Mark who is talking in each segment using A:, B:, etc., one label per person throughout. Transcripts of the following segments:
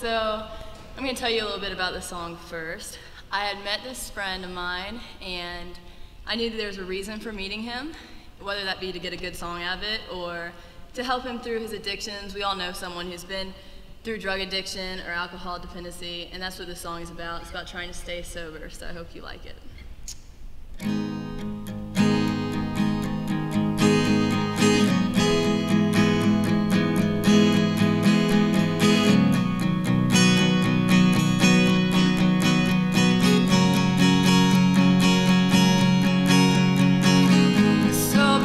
A: so I'm going to tell you a little bit about the song first. I had met this friend of mine, and I knew there was a reason for meeting him, whether that be to get a good song out of it or to help him through his addictions. We all know someone who's been through drug addiction or alcohol dependency, and that's what this song is about. It's about trying to stay sober, so I hope you like it.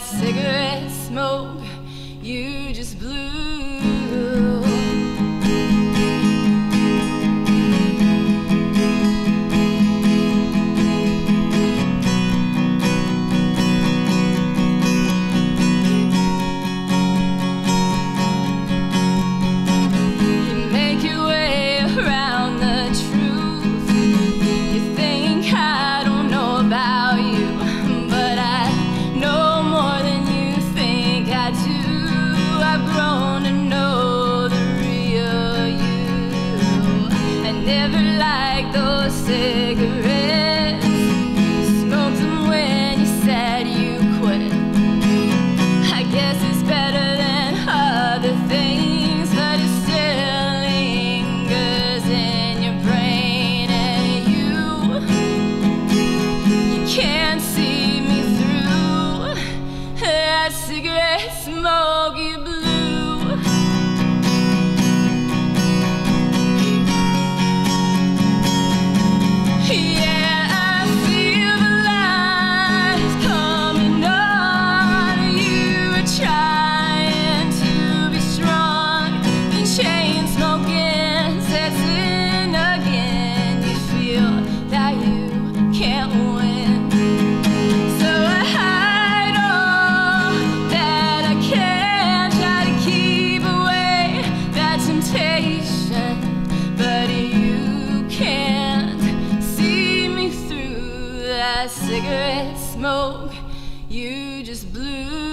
A: cigarette smoke. You just blew. você. cigarette smoke. You just blew